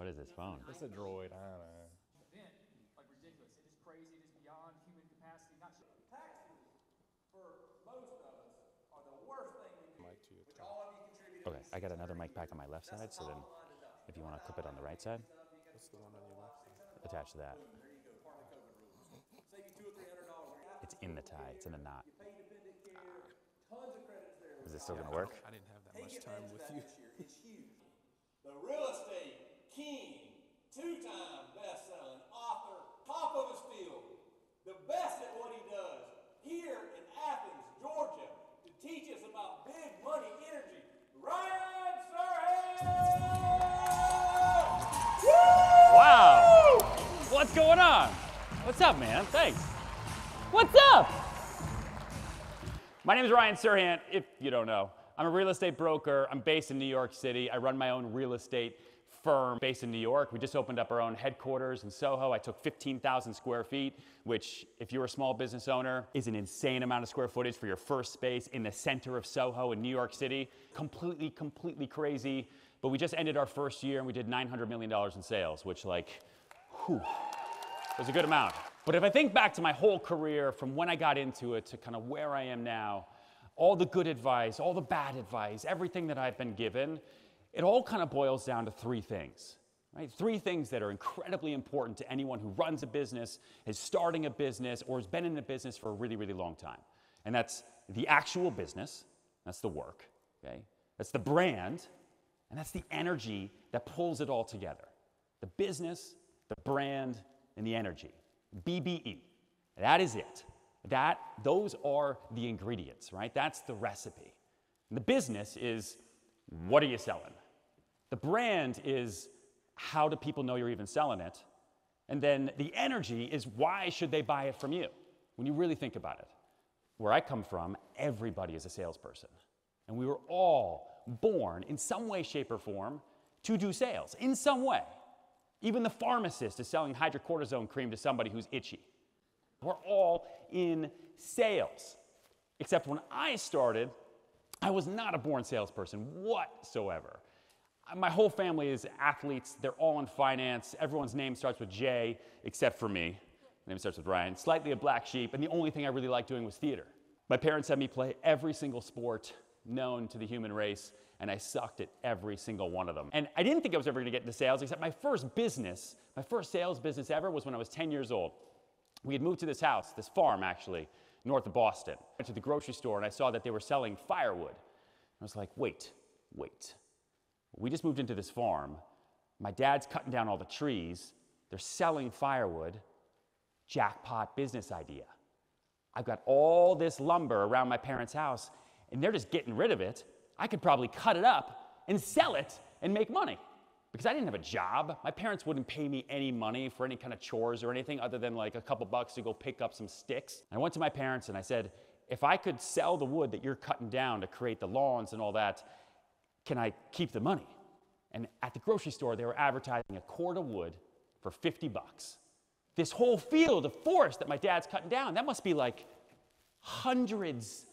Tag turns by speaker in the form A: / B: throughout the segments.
A: What is this phone?
B: It's a droid. I don't know.
C: event, like ridiculous. It is crazy. It is beyond human capacity. Not sure.
D: Taxes, for most of us, are the worst thing we do.
B: Mic to your top.
D: all of you.
A: Okay, I got another mic pack on my left side, so then if you want to clip it on the right side,
B: What's the one on your left side?
A: attach to that.
D: Save you two or three hundred dollars.
A: It's in the tie, it's in the knot.
D: Is dependent care, tons of credits there.
A: Is this still gonna work?
B: I didn't have that
D: Take
B: much time with you.
D: this year. It's huge. The real estate king, two-time best-selling author, top of his field, the best at what he does here in Athens, Georgia, to teach us about big money energy. Ryan Serhant!
A: Wow! What's going on? What's up, man? Thanks. What's up? My name is Ryan Serhant, if you don't know. I'm a real estate broker. I'm based in New York City. I run my own real estate firm based in New York. We just opened up our own headquarters in Soho. I took 15,000 square feet, which, if you're a small business owner, is an insane amount of square footage for your first space in the center of Soho in New York City. Completely, completely crazy. But we just ended our first year and we did $900 million in sales, which, like, whew, was a good amount. But if I think back to my whole career from when I got into it to kind of where I am now, all the good advice, all the bad advice, everything that I've been given, it all kind of boils down to three things. Right? Three things that are incredibly important to anyone who runs a business, is starting a business, or has been in a business for a really, really long time. And that's the actual business, that's the work, okay? That's the brand, and that's the energy that pulls it all together. The business, the brand, and the energy. BBE. That is it. That those are the ingredients, right? That's the recipe. And the business is what are you selling? The brand is how do people know you're even selling it? And then the energy is why should they buy it from you? When you really think about it. Where I come from, everybody is a salesperson. And we were all born in some way, shape, or form to do sales in some way. Even the pharmacist is selling hydrocortisone cream to somebody who's itchy. We're all in sales. Except when I started, I was not a born salesperson whatsoever. My whole family is athletes. They're all in finance. Everyone's name starts with J, except for me. My name starts with Ryan. Slightly a black sheep, and the only thing I really liked doing was theater. My parents had me play every single sport known to the human race, and I sucked at every single one of them. And I didn't think I was ever gonna get into sales, except my first business, my first sales business ever was when I was 10 years old. We had moved to this house, this farm actually, north of Boston. I went to the grocery store and I saw that they were selling firewood. I was like, wait, wait. We just moved into this farm. My dad's cutting down all the trees. They're selling firewood. Jackpot business idea. I've got all this lumber around my parents' house, and they're just getting rid of it. I could probably cut it up and sell it and make money. Because I didn't have a job. My parents wouldn't pay me any money for any kind of chores or anything other than like a couple bucks to go pick up some sticks. And I went to my parents and I said, if I could sell the wood that you're cutting down to create the lawns and all that, can I keep the money? And at the grocery store, they were advertising a cord of wood for 50 bucks. This whole field of forest that my dad's cutting down, that must be like hundreds,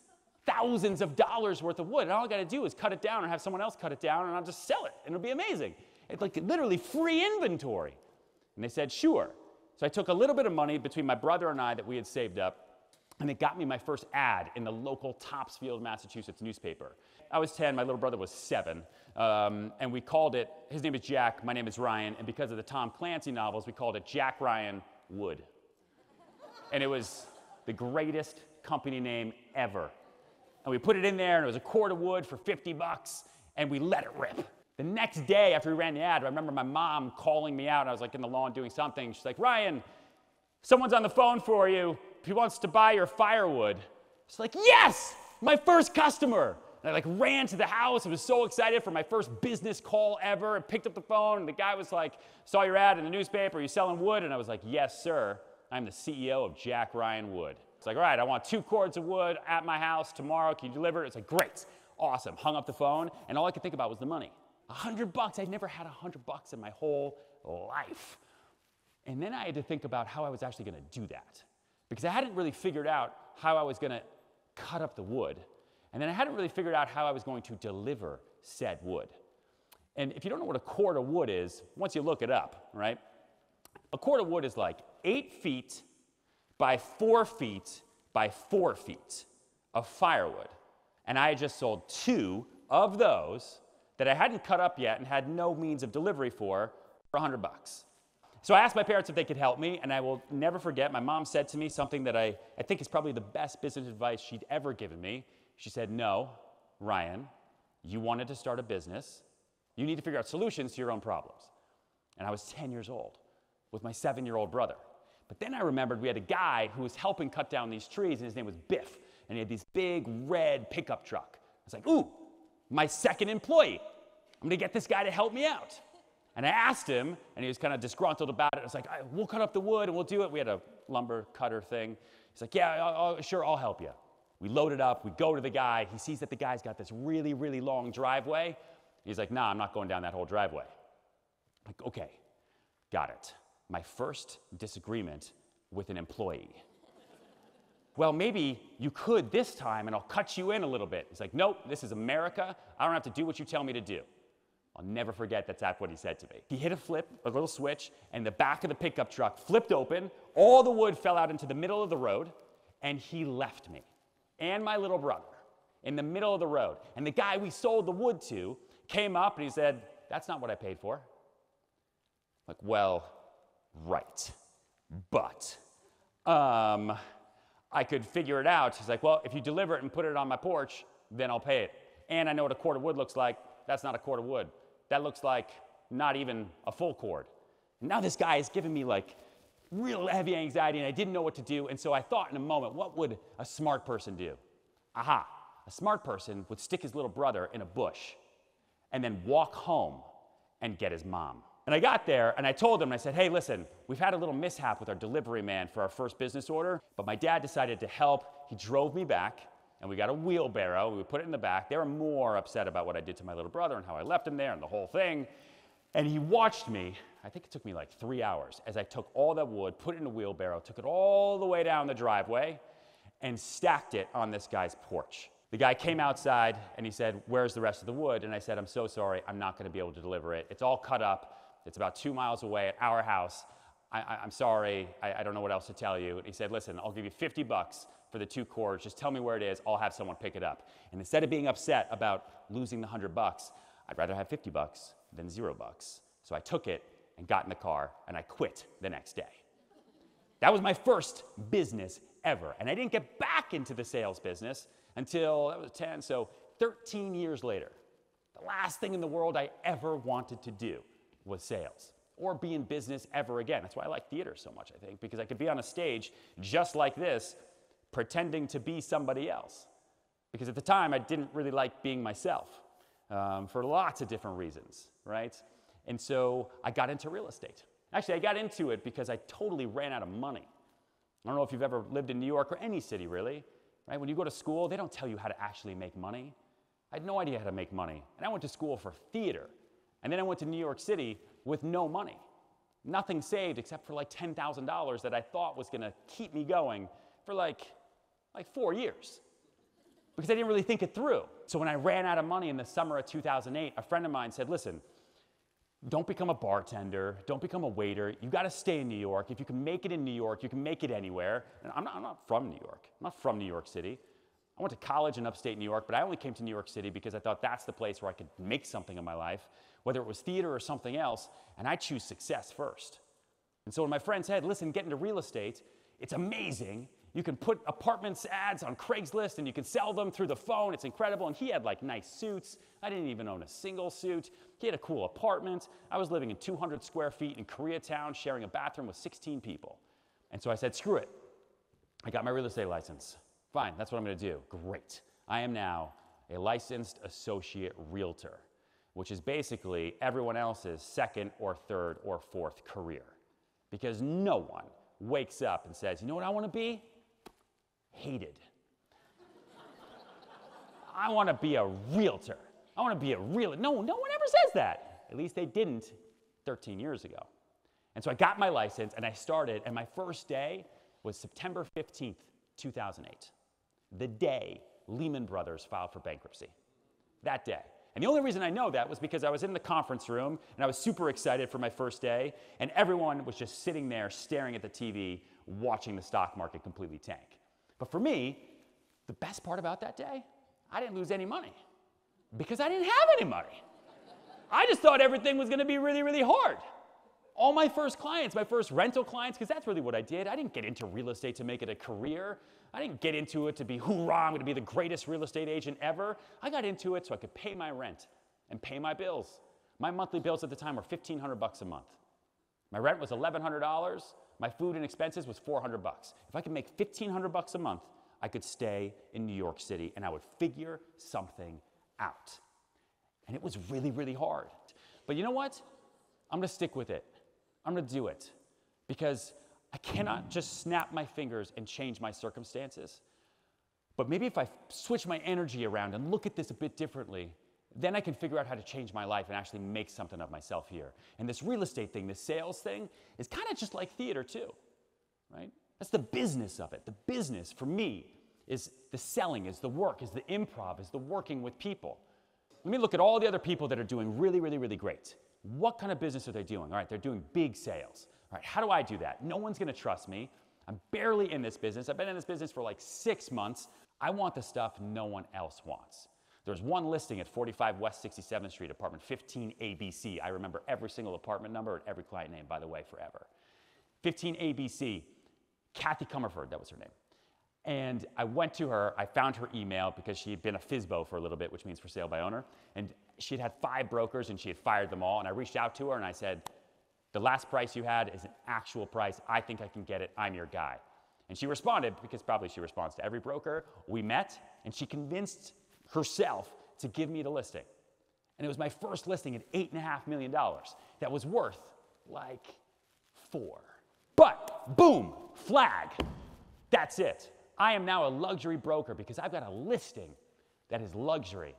A: thousands of dollars worth of wood. And all I gotta do is cut it down or have someone else cut it down and I'll just sell it and it'll be amazing. It's like literally free inventory. And they said, sure. So I took a little bit of money between my brother and I that we had saved up and it got me my first ad in the local Topsfield, Massachusetts newspaper. I was 10, my little brother was seven, um, and we called it, his name is Jack, my name is Ryan, and because of the Tom Clancy novels, we called it Jack Ryan Wood. And it was the greatest company name ever. And we put it in there, and it was a cord of wood for 50 bucks, and we let it rip. The next day after we ran the ad, I remember my mom calling me out. I was like in the lawn doing something. She's like, Ryan, someone's on the phone for you. He wants to buy your firewood. It's like, yes, my first customer. And I like ran to the house. I was so excited for my first business call ever. I picked up the phone, and the guy was like, saw your ad in the newspaper. Are you selling wood? And I was like, yes, sir. I'm the CEO of Jack Ryan Wood. It's like, all right, I want two cords of wood at my house tomorrow. Can you deliver it? It's like, great, awesome. Hung up the phone, and all I could think about was the money. A hundred bucks. I'd never had a hundred bucks in my whole life. And then I had to think about how I was actually going to do that because I hadn't really figured out how I was going to cut up the wood. And then I hadn't really figured out how I was going to deliver said wood. And if you don't know what a cord of wood is, once you look it up, right? A cord of wood is like eight feet by four feet by four feet of firewood. And I had just sold two of those that I hadn't cut up yet and had no means of delivery for for 100 bucks. So I asked my parents if they could help me, and I will never forget. My mom said to me something that I, I think is probably the best business advice she'd ever given me. She said, No, Ryan, you wanted to start a business. You need to figure out solutions to your own problems. And I was 10 years old with my seven year old brother. But then I remembered we had a guy who was helping cut down these trees, and his name was Biff. And he had this big red pickup truck. I was like, Ooh, my second employee. I'm gonna get this guy to help me out. And I asked him, and he was kind of disgruntled about it. I was like, we'll cut up the wood and we'll do it. We had a lumber cutter thing. He's like, yeah, I'll, sure, I'll help you. We load it up. We go to the guy. He sees that the guy's got this really, really long driveway. He's like, nah, I'm not going down that whole driveway. I'm like, okay, got it. My first disagreement with an employee. well, maybe you could this time and I'll cut you in a little bit. He's like, nope, this is America. I don't have to do what you tell me to do. I'll never forget that's what he said to me. He hit a flip, a little switch, and the back of the pickup truck flipped open. All the wood fell out into the middle of the road, and he left me and my little brother in the middle of the road. And the guy we sold the wood to came up and he said, That's not what I paid for. I'm Like, well, right. But um, I could figure it out. He's like, Well, if you deliver it and put it on my porch, then I'll pay it. And I know what a cord of wood looks like. That's not a cord of wood that looks like not even a full cord. And now this guy is giving me like real heavy anxiety and I didn't know what to do. And so I thought in a moment, what would a smart person do? Aha, a smart person would stick his little brother in a bush and then walk home and get his mom. And I got there and I told him, I said, hey, listen, we've had a little mishap with our delivery man for our first business order, but my dad decided to help. He drove me back and we got a wheelbarrow. We put it in the back. They were more upset about what I did to my little brother and how I left him there and the whole thing. And he watched me. I think it took me like three hours as I took all that wood, put it in a wheelbarrow, took it all the way down the driveway, and stacked it on this guy's porch. The guy came outside and he said, Where's the rest of the wood? And I said, I'm so sorry, I'm not going to be able to deliver it. It's all cut up. It's about two miles away at our house. I, am sorry, I, I don't know what else to tell you. And he said, Listen, I'll give you 50 bucks for the two cords. Just tell me where it is. I'll have someone pick it up. And instead of being upset about losing the 100 bucks, I'd rather have 50 bucks than zero bucks. So I took it and got in the car and I quit the next day. That was my first business ever. And I didn't get back into the sales business until that was 10, so 13 years later. The last thing in the world I ever wanted to do was sales or be in business ever again. That's why I like theater so much, I think, because I could be on a stage just like this pretending to be somebody else. Because at the time, I didn't really like being myself um, for lots of different reasons, right? And so I got into real estate. Actually, I got into it because I totally ran out of money. I don't know if you've ever lived in New York or any city really, right? When you go to school, they don't tell you how to actually make money. I had no idea how to make money. And I went to school for theater. And then I went to New York City with no money. Nothing saved except for like $10,000 that I thought was gonna keep me going for like like four years because I didn't really think it through. So when I ran out of money in the summer of 2008, a friend of mine said, listen, don't become a bartender, don't become a waiter. You got to stay in New York. If you can make it in New York, you can make it anywhere. And I'm not, I'm not from New York. I'm not from New York City. I went to college in upstate New York, but I only came to New York City because I thought that's the place where I could make something in my life, whether it was theater or something else, and I choose success first. And so when my friend said, listen, get into real estate, it's amazing, you can put apartments ads on Craigslist and you can sell them through the phone. It's incredible. And he had like nice suits. I didn't even own a single suit. He had a cool apartment. I was living in 200 square feet in Koreatown, sharing a bathroom with 16 people. And so I said, screw it. I got my real estate license. Fine, that's what I'm going to do. Great. I am now a licensed associate realtor, which is basically everyone else's second or third or fourth career. Because no one wakes up and says, you know what I want to be? Hated. I want to be a realtor. I want to be a real. No, no one ever says that. At least they didn't 13 years ago. And so I got my license and I started, and my first day was September 15th, 2008, the day Lehman Brothers filed for bankruptcy. That day. And the only reason I know that was because I was in the conference room and I was super excited for my first day, and everyone was just sitting there staring at the TV, watching the stock market completely tank. But for me, the best part about that day, I didn't lose any money because I didn't have any money. I just thought everything was gonna be really, really hard. All my first clients, my first rental clients, because that's really what I did. I didn't get into real estate to make it a career. I didn't get into it to be, hoorah, I'm gonna be the greatest real estate agent ever. I got into it so I could pay my rent and pay my bills. My monthly bills at the time were 1500 bucks a month. My rent was $1,100. My food and expenses was 400 bucks. If I could make 1500 bucks a month, I could stay in New York City and I would figure something out. And it was really, really hard. But you know what? I'm gonna stick with it. I'm gonna do it because I cannot just snap my fingers and change my circumstances. But maybe if I switch my energy around and look at this a bit differently, then I can figure out how to change my life and actually make something of myself here. And this real estate thing, this sales thing, is kind of just like theater too, right? That's the business of it. The business for me is the selling, is the work, is the improv, is the working with people. Let me look at all the other people that are doing really, really, really great. What kind of business are they doing? All right, they're doing big sales. All right, how do I do that? No one's gonna trust me. I'm barely in this business. I've been in this business for like six months. I want the stuff no one else wants. There's one listing at 45 West 67th Street, apartment 15 ABC. I remember every single apartment number and every client name, by the way, forever. 15 ABC, Kathy Comerford, that was her name. And I went to her, I found her email because she had been a FSBO for a little bit, which means for sale by owner. And she had had five brokers and she had fired them all. And I reached out to her and I said, The last price you had is an actual price. I think I can get it. I'm your guy. And she responded because probably she responds to every broker. We met and she convinced herself to give me the listing. And it was my first listing at $8.5 million that was worth like four. But boom, flag. That's it. I am now a luxury broker because I've got a listing that is luxury.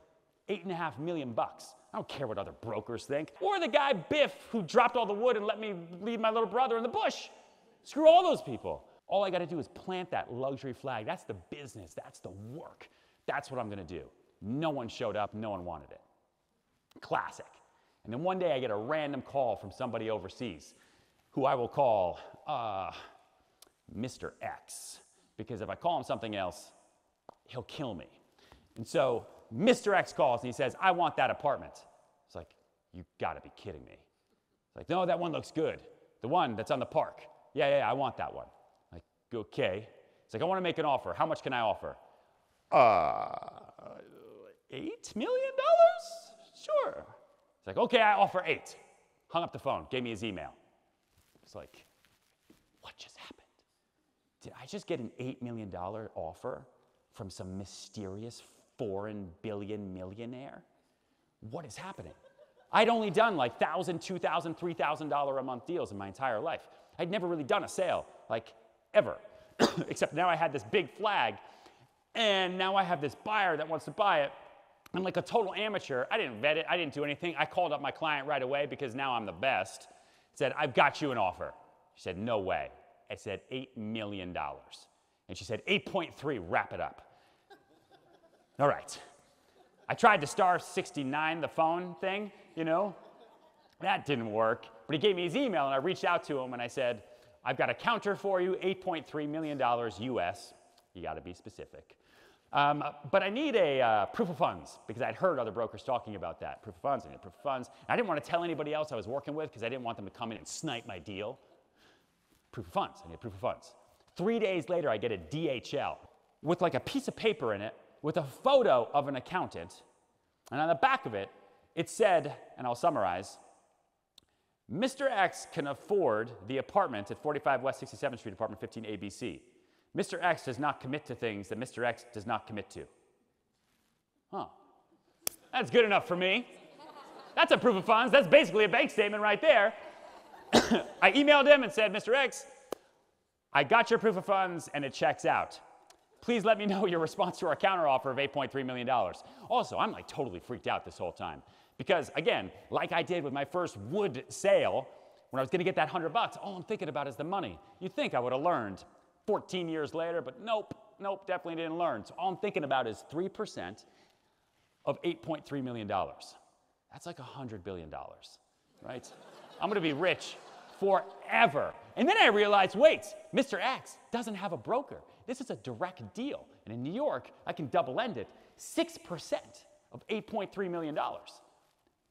A: Eight and a half million bucks. I don't care what other brokers think. Or the guy Biff who dropped all the wood and let me leave my little brother in the bush. Screw all those people. All I got to do is plant that luxury flag. That's the business. That's the work. That's what I'm to do. No one showed up. No one wanted it. Classic. And then one day I get a random call from somebody overseas who I will call uh, Mr. X because if I call him something else, he'll kill me. And so Mr. X calls and he says, I want that apartment. It's like, you gotta be kidding me. It's like, no, that one looks good. The one that's on the park. Yeah, yeah, I want that one. i Like, okay. It's like, I wanna make an offer. How much can I offer? Uh, eight million dollars? Sure. It's like, okay, I offer eight. Hung up the phone, gave me his email. It's like, what just happened? Did I just get an $8 million offer from some mysterious foreign billion millionaire? What is happening? I'd only done like $1,000, $2,000, $3,000 a month deals in my entire life. I'd never really done a sale, like ever. Except now I had this big flag, and now I have this buyer that wants to buy it. I'm like a total amateur. I didn't vet it, I didn't do anything. I called up my client right away because now I'm the best. Said, I've got you an offer. She said, No way. I said, $8 million. And she said, 8.3, wrap it up. All right. I tried to star 69 the phone thing, you know. That didn't work. But he gave me his email and I reached out to him and I said, I've got a counter for you, $8.3 million US. You got to be specific. Um, but I need a uh, proof of funds because I'd heard other brokers talking about that. Proof of funds, I need proof of funds. And I didn't want to tell anybody else I was working with because I didn't want them to come in and snipe my deal. Proof of funds, I need proof of funds. Three days later, I get a DHL with like a piece of paper in it with a photo of an accountant. And on the back of it, it said, and I'll summarize Mr. X can afford the apartment at 45 West 67th Street, apartment 15 ABC. Mr. X does not commit to things that Mr. X does not commit to. Huh. That's good enough for me. That's a proof of funds. That's basically a bank statement right there. I emailed him and said, Mr. X, I got your proof of funds and it checks out. Please let me know your response to our counteroffer of $8.3 million. Also, I'm like totally freaked out this whole time because, again, like I did with my first wood sale, when I was gonna get that 100 bucks, all I'm thinking about is the money. You'd think I would have learned 14 years later, but nope, nope, definitely didn't learn. So all I'm thinking about is 3% of $8.3 million. That's like $100 billion, right? I'm gonna be rich forever. And then I realized wait, Mr. X doesn't have a broker. This is a direct deal. And in New York, I can double end it 6% of $8.3 million.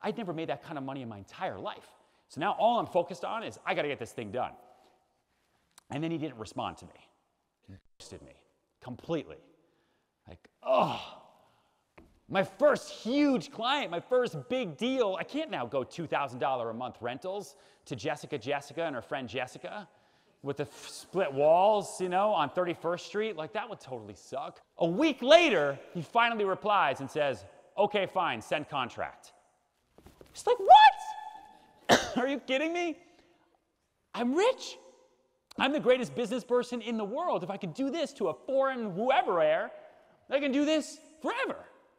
A: I'd never made that kind of money in my entire life. So now all I'm focused on is I gotta get this thing done. And then he didn't respond to me. He ghosted me completely. Like, oh, my first huge client, my first big deal. I can't now go $2,000 a month rentals to Jessica Jessica and her friend Jessica with the f- split walls, you know, on 31st Street. Like, that would totally suck. A week later, he finally replies and says, okay, fine, send contract. It's like, what? Are you kidding me? I'm rich. I'm the greatest business person in the world. If I could do this to a foreign whoever air, I can do this forever.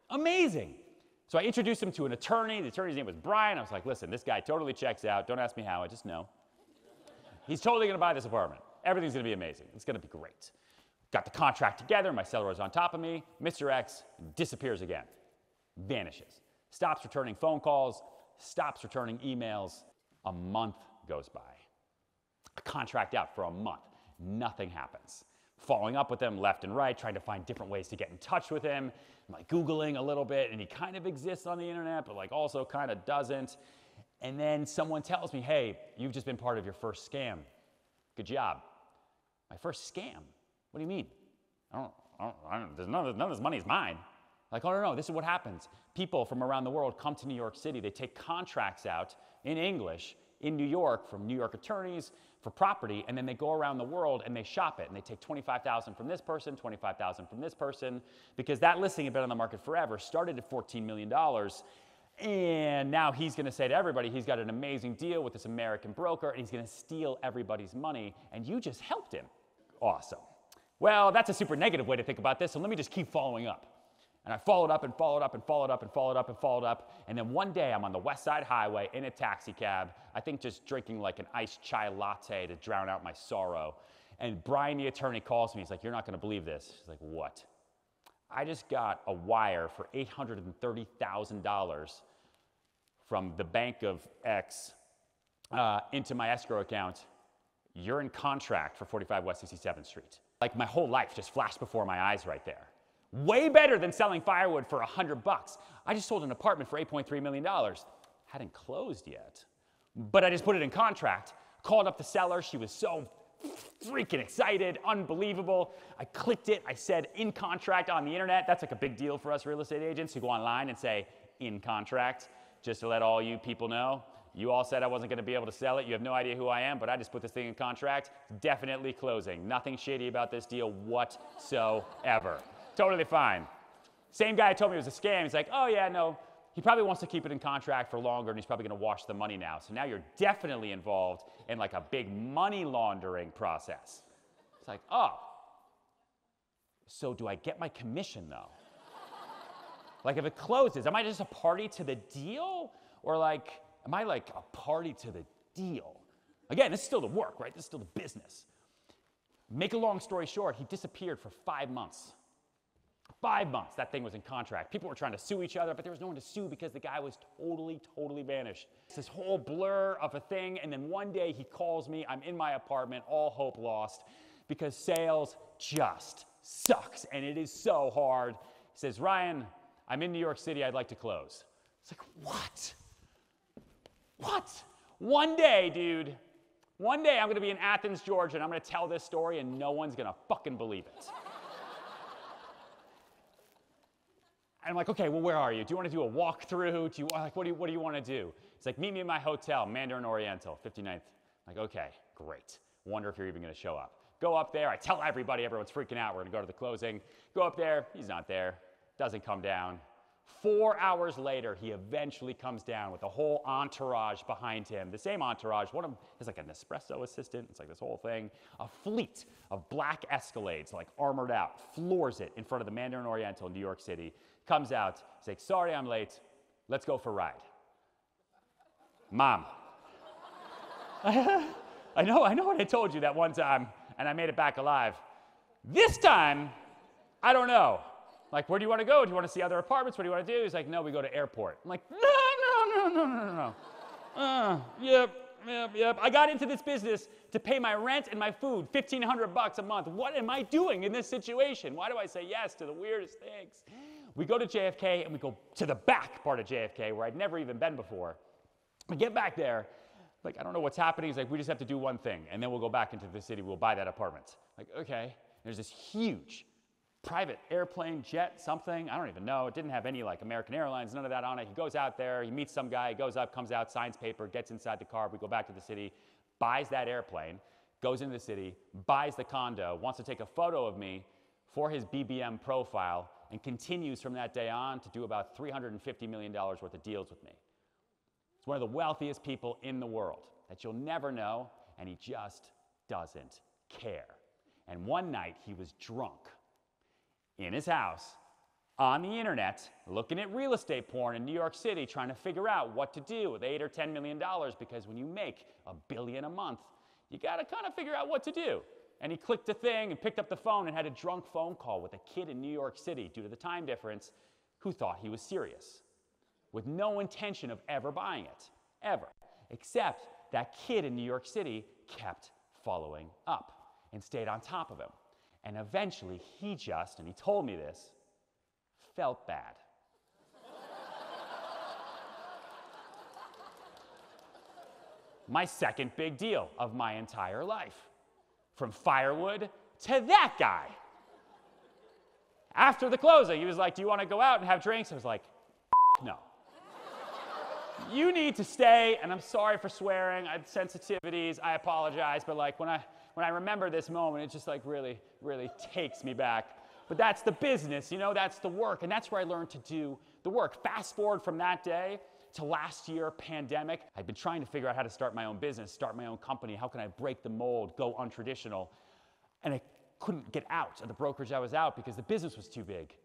A: Amazing. So I introduced him to an attorney. The attorney's name was Brian. I was like, listen, this guy totally checks out. Don't ask me how, I just know. He's totally gonna buy this apartment. Everything's gonna be amazing. It's gonna be great. Got the contract together. My seller was on top of me. Mr. X disappears again, vanishes, stops returning phone calls, stops returning emails. A month goes by. Contract out for a month. Nothing happens. Following up with him left and right, trying to find different ways to get in touch with him. I'm like Googling a little bit, and he kind of exists on the internet, but like also kind of doesn't. And then someone tells me, hey, you've just been part of your first scam. Good job. My first scam? What do you mean? I don't, I don't, I don't there's none, of, none of this money is mine. Like, oh, no, no, this is what happens. People from around the world come to New York City. They take contracts out in English in New York from New York attorneys for property, and then they go around the world and they shop it. And they take 25,000 from this person, 25,000 from this person, because that listing had been on the market forever, started at $14 million. And now he's going to say to everybody, he's got an amazing deal with this American broker, and he's going to steal everybody's money, and you just helped him. Awesome. Well, that's a super negative way to think about this, so let me just keep following up. And I followed up and followed up and followed up and followed up and followed up. And then one day I'm on the West Side Highway in a taxi cab, I think just drinking like an iced chai latte to drown out my sorrow. And Brian, the attorney, calls me. He's like, You're not going to believe this. He's like, What? I just got a wire for $830,000 from the bank of X uh, into my escrow account. You're in contract for 45 West 67th Street. Like my whole life just flashed before my eyes right there. Way better than selling firewood for 100 bucks. I just sold an apartment for 8.3 million dollars. Hadn't closed yet. But I just put it in contract. Called up the seller. She was so freaking excited, unbelievable. I clicked it. I said in contract on the internet. That's like a big deal for us real estate agents who go online and say in contract, just to let all you people know. You all said I wasn't going to be able to sell it. You have no idea who I am, but I just put this thing in contract. Definitely closing. Nothing shady about this deal whatsoever. Totally fine. Same guy told me it was a scam. He's like, oh, yeah, no, he probably wants to keep it in contract for longer and he's probably going to wash the money now. So now you're definitely involved in like a big money laundering process. It's like, oh, so do I get my commission though? like if it closes, am I just a party to the deal? Or like, am I like a party to the deal? Again, this is still the work, right? This is still the business. Make a long story short, he disappeared for five months. Five months, that thing was in contract. People were trying to sue each other, but there was no one to sue because the guy was totally, totally vanished. It's this whole blur of a thing, and then one day he calls me. I'm in my apartment, all hope lost, because sales just sucks, and it is so hard. He says, Ryan, I'm in New York City, I'd like to close. It's like, what? What? One day, dude, one day I'm gonna be in Athens, Georgia, and I'm gonna tell this story, and no one's gonna fucking believe it. And I'm like, okay, well, where are you? Do you want to do a walkthrough? Do you like what do you what do you want to do? It's like, meet me in my hotel, Mandarin Oriental, 59th. I'm like, okay, great. Wonder if you're even gonna show up. Go up there, I tell everybody, everyone's freaking out, we're gonna go to the closing. Go up there, he's not there, doesn't come down. Four hours later, he eventually comes down with a whole entourage behind him. The same entourage. One of them is like an espresso assistant. It's like this whole thing. A fleet of black Escalades, like armored out, floors it in front of the Mandarin Oriental in New York City. Comes out, he's like, sorry I'm late. Let's go for a ride. Mom. I know, I know what I told you that one time, and I made it back alive. This time, I don't know. Like, where do you want to go? Do you want to see other apartments? What do you want to do? He's like, no, we go to airport. I'm like, no, no, no, no, no, no, no. Uh, yep, yep, yep. I got into this business to pay my rent and my food, 1500 bucks a month. What am I doing in this situation? Why do I say yes to the weirdest things? We go to JFK and we go to the back part of JFK where I'd never even been before. We get back there, like, I don't know what's happening. He's like, we just have to do one thing, and then we'll go back into the city. We'll buy that apartment. Like, okay. There's this huge private airplane, jet, something. I don't even know. It didn't have any like American Airlines, none of that on it. He goes out there, he meets some guy, goes up, comes out, signs paper, gets inside the car. We go back to the city, buys that airplane, goes into the city, buys the condo, wants to take a photo of me for his BBM profile, and continues from that day on to do about $350 million worth of deals with me. He's one of the wealthiest people in the world that you'll never know, and he just doesn't care. And one night he was drunk in his house on the internet looking at real estate porn in New York City trying to figure out what to do with 8 or 10 million dollars because when you make a billion a month, you got to kind of figure out what to do. And he clicked a thing and picked up the phone and had a drunk phone call with a kid in New York City due to the time difference who thought he was serious with no intention of ever buying it, ever. Except that kid in New York City kept following up and stayed on top of him. And eventually he just, and he told me this, felt bad. my second big deal of my entire life. From firewood to that guy. After the closing, he was like, Do you want to go out and have drinks? I was like, No. you need to stay, and I'm sorry for swearing. I had sensitivities. I apologize. But like when I when I remember this moment, it just like really, really takes me back. But that's the business, you know, that's the work, and that's where I learned to do the work. Fast forward from that day to last year, pandemic. I've been trying to figure out how to start my own business, start my own company. How can I break the mold, go untraditional? And I couldn't get out of the brokerage I was out because the business was too big.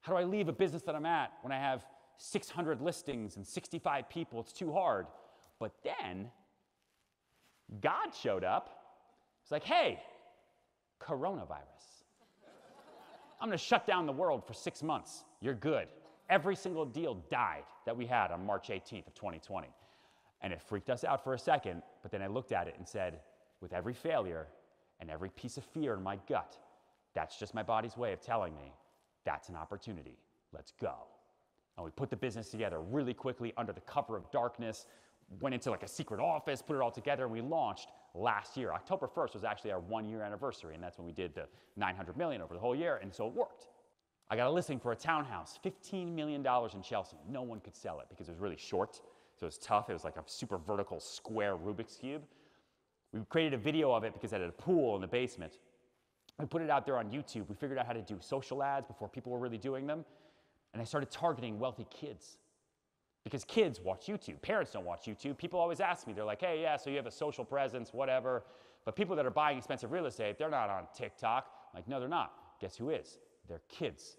A: How do I leave a business that I'm at when I have 600 listings and 65 people? It's too hard. But then God showed up. It's like, hey, coronavirus. I'm going to shut down the world for six months. You're good. Every single deal died that we had on March 18th of 2020. And it freaked us out for a second, but then I looked at it and said, with every failure and every piece of fear in my gut, that's just my body's way of telling me that's an opportunity. Let's go. And we put the business together really quickly under the cover of darkness, went into like a secret office, put it all together, and we launched last year. October 1st was actually our one year anniversary, and that's when we did the 900 million over the whole year, and so it worked. I got a listing for a townhouse, $15 million in Chelsea. No one could sell it because it was really short, so it was tough. It was like a super vertical square Rubik's Cube. We created a video of it because it had a pool in the basement. We put it out there on YouTube. We figured out how to do social ads before people were really doing them. And I started targeting wealthy kids because kids watch YouTube. Parents don't watch YouTube. People always ask me, they're like, hey, yeah, so you have a social presence, whatever. But people that are buying expensive real estate, they're not on TikTok. I'm like, no, they're not. Guess who is? They're kids.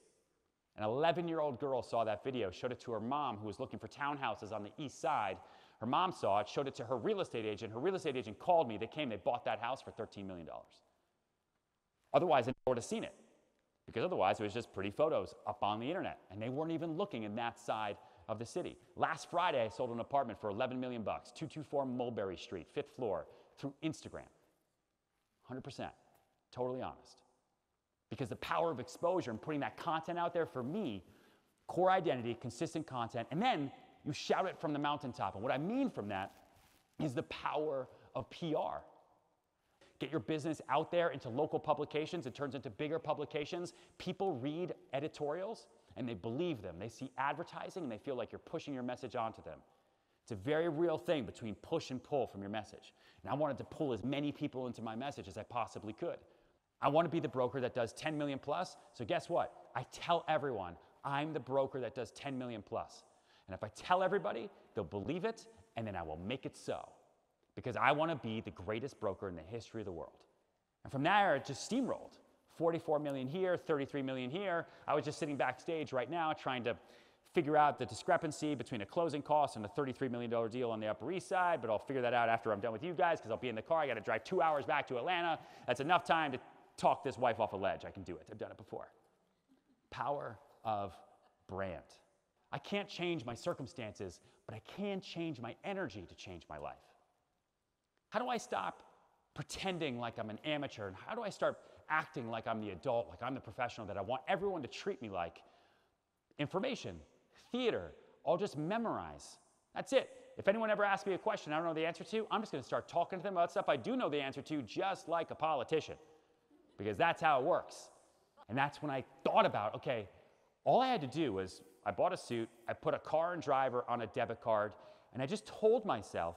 A: An 11 year old girl saw that video, showed it to her mom who was looking for townhouses on the east side. Her mom saw it, showed it to her real estate agent. Her real estate agent called me. They came, they bought that house for $13 million. Otherwise, never would have seen it because otherwise it was just pretty photos up on the internet and they weren't even looking in that side of the city. Last Friday, I sold an apartment for 11 million bucks, 224 Mulberry Street, fifth floor, through Instagram. 100%. Totally honest. Because the power of exposure and putting that content out there for me, core identity, consistent content, and then you shout it from the mountaintop. And what I mean from that is the power of PR. Get your business out there into local publications, it turns into bigger publications. People read editorials and they believe them. They see advertising and they feel like you're pushing your message onto them. It's a very real thing between push and pull from your message. And I wanted to pull as many people into my message as I possibly could. I want to be the broker that does 10 million plus. So guess what? I tell everyone I'm the broker that does 10 million plus. And if I tell everybody, they'll believe it and then I will make it so. Because I want to be the greatest broker in the history of the world. And from there, it just steamrolled. 44 million here, 33 million here. I was just sitting backstage right now trying to figure out the discrepancy between a closing cost and a $33 million deal on the Upper East Side, but I'll figure that out after I'm done with you guys because I'll be in the car. I got to drive two hours back to Atlanta. That's enough time to talk this wife off a ledge. I can do it. I've done it before. Power of brand. I can't change my circumstances, but I can change my energy to change my life. How do I stop pretending like I'm an amateur? And how do I start acting like I'm the adult, like I'm the professional that I want everyone to treat me like? Information, theater, I'll just memorize. That's it. If anyone ever asks me a question I don't know the answer to, I'm just going to start talking to them about stuff I do know the answer to, just like a politician, because that's how it works. And that's when I thought about okay, all I had to do was I bought a suit, I put a car and driver on a debit card, and I just told myself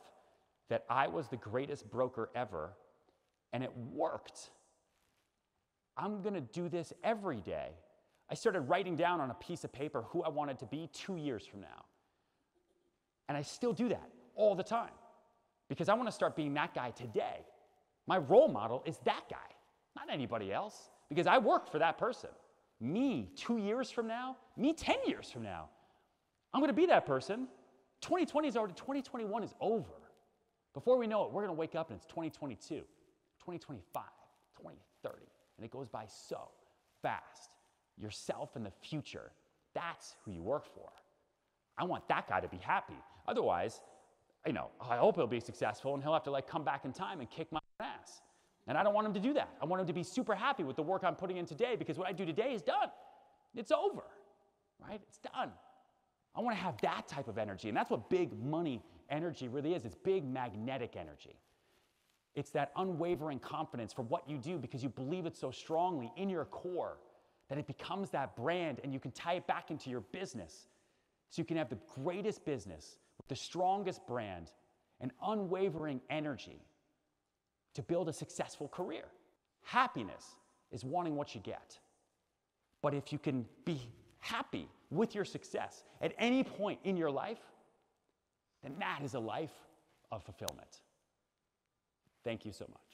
A: that I was the greatest broker ever, and it worked. I'm gonna do this every day. I started writing down on a piece of paper who I wanted to be two years from now. And I still do that all the time because I wanna start being that guy today. My role model is that guy, not anybody else, because I work for that person. Me two years from now, me 10 years from now, I'm gonna be that person. 2020 is already, 2021 is over. Before we know it, we're going to wake up and it's 2022, 2025, 2030, and it goes by so fast. Yourself in the future, that's who you work for. I want that guy to be happy. Otherwise, you know, I hope he'll be successful and he'll have to like come back in time and kick my ass. And I don't want him to do that. I want him to be super happy with the work I'm putting in today because what I do today is done. It's over, right? It's done. I want to have that type of energy. And that's what big money energy really is it's big magnetic energy. It's that unwavering confidence for what you do because you believe it so strongly in your core that it becomes that brand and you can tie it back into your business. So you can have the greatest business with the strongest brand and unwavering energy to build a successful career. Happiness is wanting what you get. But if you can be happy with your success at any point in your life, then that is a life of fulfillment. Thank you so much.